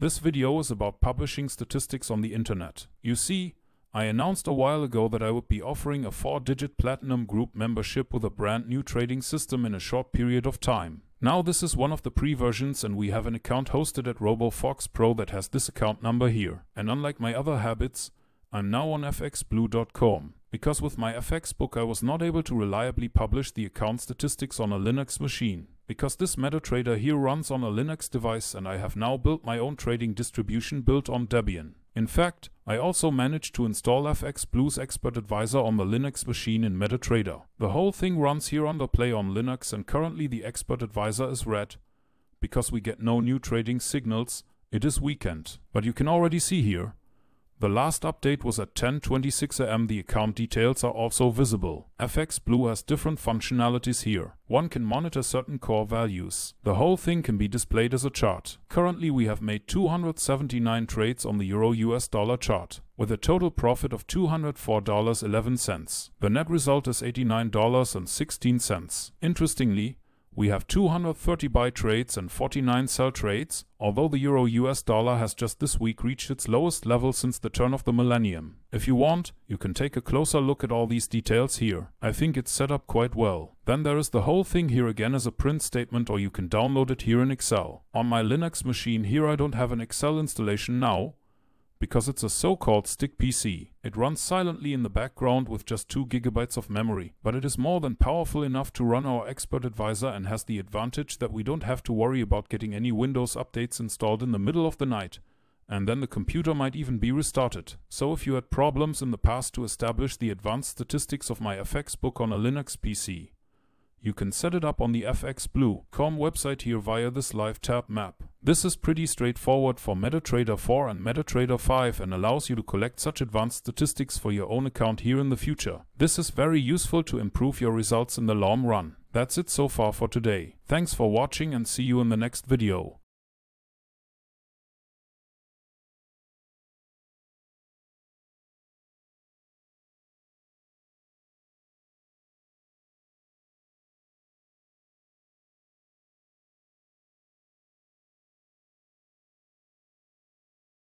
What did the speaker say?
This video is about publishing statistics on the internet. You see, I announced a while ago that I would be offering a 4-digit Platinum Group membership with a brand new trading system in a short period of time. Now this is one of the pre-versions and we have an account hosted at RoboForex Pro that has this account number here. And unlike my other habits, I'm now on fxblue.com. Because with MyFxBook I was not able to reliably publish the account statistics on a Linux machine. Because this MetaTrader here runs on a Linux device and I have now built my own trading distribution built on Debian. In fact, I also managed to install FX Blue's Expert Advisor on the Linux machine in MetaTrader. The whole thing runs here under Play on Linux and currently the Expert Advisor is red. Because we get no new trading signals, it is weekend. But you can already see here, the last update was at 10.26 am the account details are also visible. FX Blue has different functionalities here. One can monitor certain core values. The whole thing can be displayed as a chart. Currently we have made 279 trades on the Euro US dollar chart with a total profit of $204.11. The net result is $89.16. Interestingly, we have 230 buy trades and 49 sell trades, although the euro US dollar has just this week reached its lowest level since the turn of the millennium. If you want, you can take a closer look at all these details here. I think it's set up quite well. Then there is the whole thing here again as a print statement or you can download it here in Excel. On my Linux machine here I don't have an Excel installation now, because it's a so-called stick PC. It runs silently in the background with just 2 gigabytes of memory, but it is more than powerful enough to run our expert advisor and has the advantage that we don't have to worry about getting any Windows updates installed in the middle of the night. And then the computer might even be restarted. So if you had problems in the past to establish the advanced statistics of MyFxBook on a Linux PC, you can set it up on the fxblue.com website here via this live tab map. This is pretty straightforward for MetaTrader 4 and MetaTrader 5 and allows you to collect such advanced statistics for your own account here in the future. This is very useful to improve your results in the long run. That's it so far for today. Thanks for watching and see you in the next video.